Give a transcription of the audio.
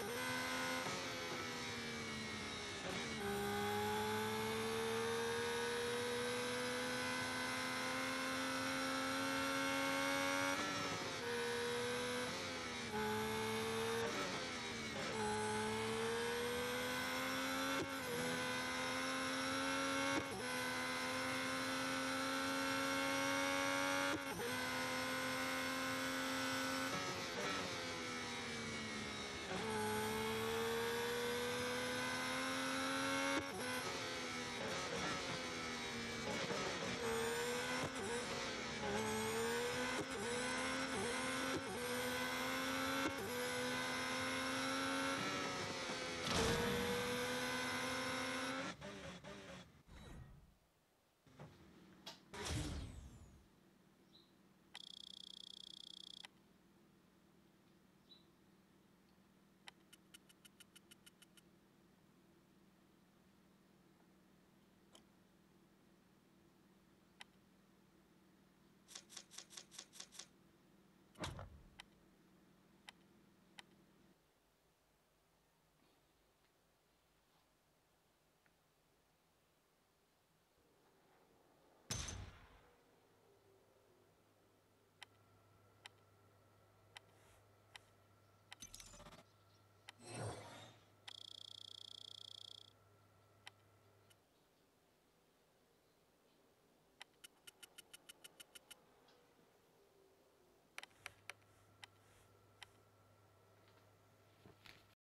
Bye.